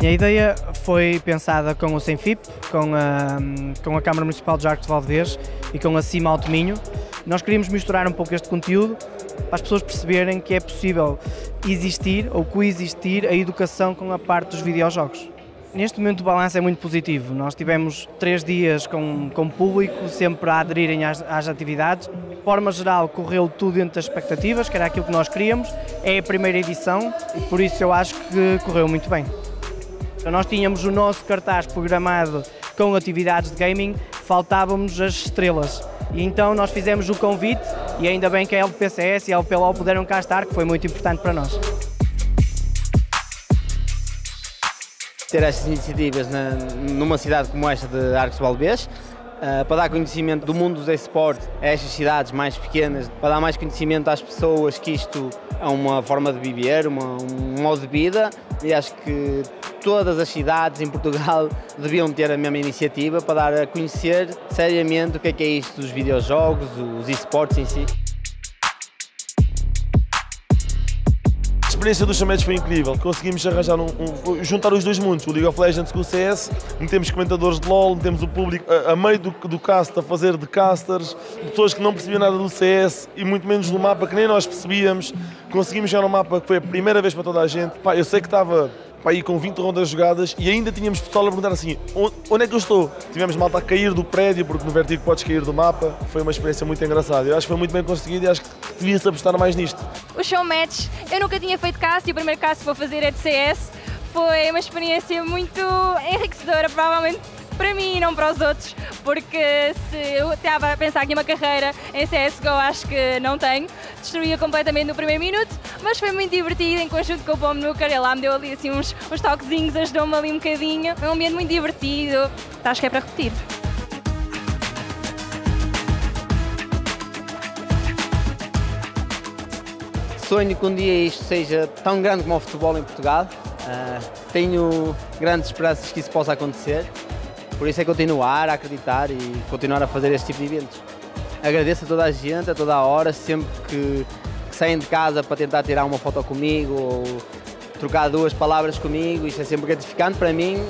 A ideia foi pensada com o Senfip, com a, com a Câmara Municipal de Jarques de Valdez e com a CIMA Alto Minho. Nós queríamos misturar um pouco este conteúdo para as pessoas perceberem que é possível existir ou coexistir a educação com a parte dos videojogos. Neste momento o balanço é muito positivo. Nós tivemos três dias com, com público, sempre a aderirem às, às atividades. De forma geral, correu tudo dentro das expectativas, que era aquilo que nós queríamos. É a primeira edição por isso eu acho que correu muito bem. Então, nós tínhamos o nosso cartaz programado com atividades de gaming, faltávamos as estrelas. E então nós fizemos o convite e ainda bem que a LPCS e a LPLO puderam cá estar, que foi muito importante para nós. ter estas iniciativas na, numa cidade como esta de Arcos Balbês, uh, para dar conhecimento do mundo do esporte a estas cidades mais pequenas, para dar mais conhecimento às pessoas que isto é uma forma de viver, uma, um modo de vida e acho que todas as cidades em Portugal deviam ter a mesma iniciativa para dar a conhecer seriamente o que é, que é isto dos videojogos, os esportes em si. Experiência dos chametes foi incrível. Conseguimos arranjar um, um, juntar os dois mundos, o League of Legends com o CS, metemos comentadores de LoL, metemos o público a, a meio do, do cast a fazer de casters, pessoas que não percebiam nada do CS e muito menos do mapa que nem nós percebíamos. Conseguimos chegar no mapa que foi a primeira vez para toda a gente. Pá, eu sei que estava ir com 20 rondas jogadas e ainda tínhamos pessoal a perguntar assim: onde é que eu estou? Tivemos malta a cair do prédio, porque no vertigo podes cair do mapa. Foi uma experiência muito engraçada. Eu acho que foi muito bem conseguido e acho que devia-se apostar mais nisto. O show match, eu nunca tinha feito cast e o primeiro cast que vou fazer é de CS. Foi uma experiência muito enriquecedora, provavelmente para mim e não para os outros, porque se eu estava a pensar aqui uma carreira em CSGO, acho que não tenho, destruía completamente no primeiro minuto, mas foi muito divertido em conjunto com o Bom Nuker, ele lá me deu ali assim uns, uns toquezinhos, ajudou-me ali um bocadinho, foi um ambiente muito divertido, acho que é para repetir. Sonho que um dia isto seja tão grande como o futebol em Portugal. Uh, tenho grandes esperanças que isso possa acontecer. Por isso é continuar a acreditar e continuar a fazer este tipo de eventos. Agradeço a toda a gente, a toda a hora, sempre que, que saem de casa para tentar tirar uma foto comigo ou trocar duas palavras comigo, isso é sempre gratificante para mim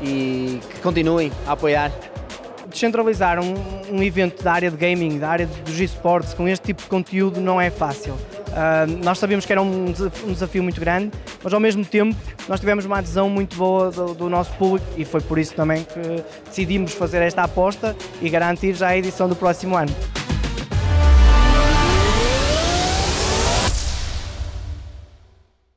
e que continuem a apoiar. Descentralizar um, um evento da área de gaming, da área dos esportes, com este tipo de conteúdo não é fácil. Uh, nós sabíamos que era um desafio muito grande, mas ao mesmo tempo nós tivemos uma adesão muito boa do, do, nosso público e foi por isso também que decidimos fazer esta aposta e garantir já a edição do próximo ano.